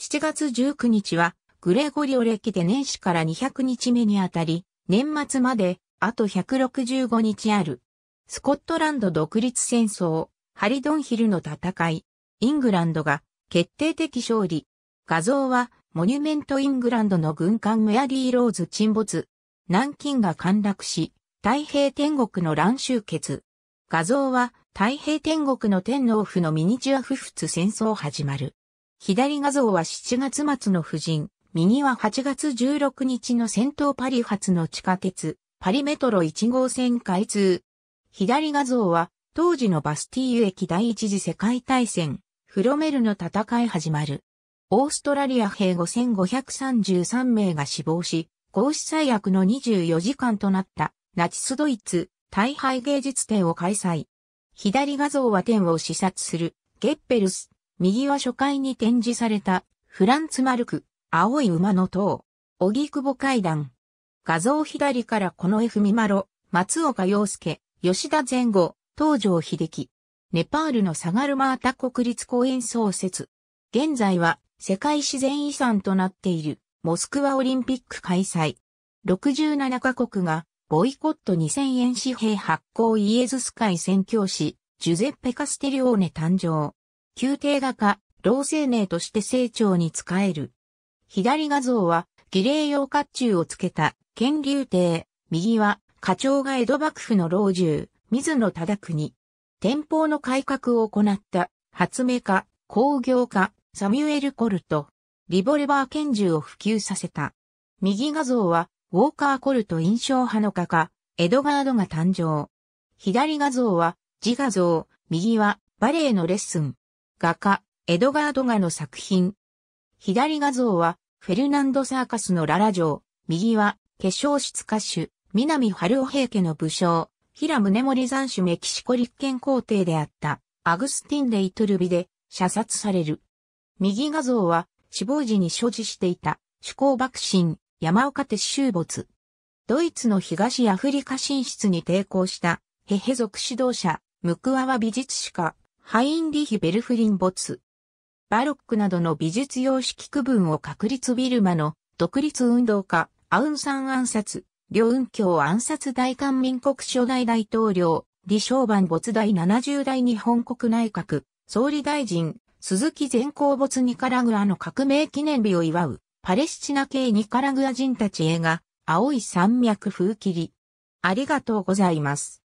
7月19日は、グレゴリオ歴で年始から200日目にあたり、年末まで、あと165日ある。スコットランド独立戦争、ハリドンヒルの戦い、イングランドが決定的勝利。画像は、モニュメントイングランドの軍艦メアリー・ローズ沈没。南京が陥落し、太平天国の乱終結。画像は、太平天国の天皇府のミニチュア不仏戦争始まる。左画像は7月末の夫人、右は8月16日の戦闘パリ発の地下鉄、パリメトロ1号線開通。左画像は、当時のバスティーユ駅第一次世界大戦、フロメルの戦い始まる。オーストラリア兵5533名が死亡し、公使最悪の24時間となったナチスドイツ大敗芸術展を開催。左画像は展を視察するゲッペルス。右は初回に展示されたフランツマルク、青い馬の塔、荻窪階段。画像左からこの F ミマロ、松岡洋介、吉田前後、東条秀樹。ネパールのサガルマータ国立公園創設。現在は世界自然遺産となっているモスクワオリンピック開催。67カ国がボイコット2000円紙幣発行イエズス会宣教師、ジュゼッペ・カステリオーネ誕生。宮廷画家、老青年として成長に使える。左画像は、儀礼用甲冑をつけた、剣竜帝。右は、課長が江戸幕府の老中、水野忠国。天保の改革を行った、発明家、工業家、サミュエル・コルト。リボルバー拳銃を普及させた。右画像は、ウォーカー・コルト印象派の画家、エドガードが誕生。左画像は、自画像、右は、バレエのレッスン。画家、エドガードガの作品。左画像は、フェルナンド・サーカスのララ城。右は、化粧室歌手、南春尾平家の武将、平宗森斬首メキシコ立憲皇帝であった、アグスティン・レイトルビで、射殺される。右画像は、死亡時に所持していた、主攻爆心、山岡鉄州没。ドイツの東アフリカ進出に抵抗したヘヘ族指導者、ムクアワ美術史家、ハインリヒ・ベルフリン没。バロックなどの美術様式区分を確立ビルマの独立運動家、アウンサン暗殺、両運教暗殺大韓民国初代大統領、李承晩没第70代日本国内閣、総理大臣、鈴木善光没ニカラグアの革命記念日を祝う。パレスチナ系ニカラグア人たち映画、青い山脈風切り。ありがとうございます。